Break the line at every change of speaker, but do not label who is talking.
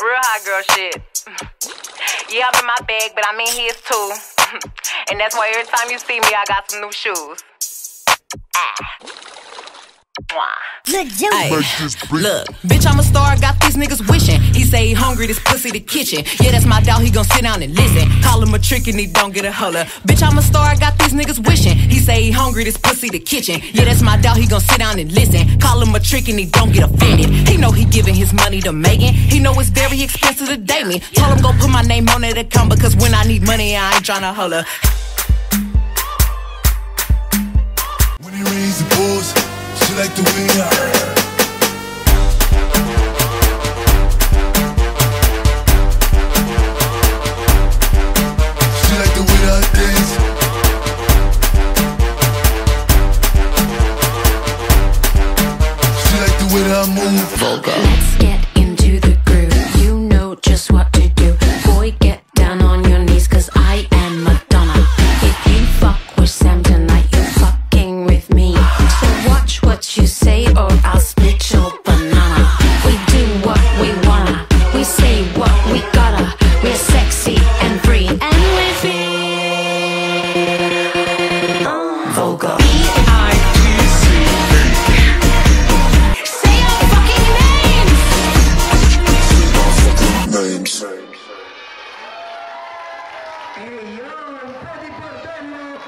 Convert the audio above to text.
Real hot girl shit. yeah, I'm in my bag, but I'm in his too. and that's why every time you see me, I got some new shoes. Ah.
Look, look, bitch, I'm a star, got these niggas wishing. He say he hungry, this pussy the kitchen. Yeah, that's my dog, he gon' sit down and listen. Call him a trick and he don't get a holler. Bitch, I'm a star, got these niggas wishing. He say he hungry, this pussy the kitchen. Yeah, that's my dog, he gon' sit down and listen. Call him a trick and he don't get offended. He know he giving his money to Megan. He know it's very expensive to date me. Told him go put my name on it to come because when I need money, I ain't tryna holler.
When he raise the balls. She like the way I She e io un po' di portello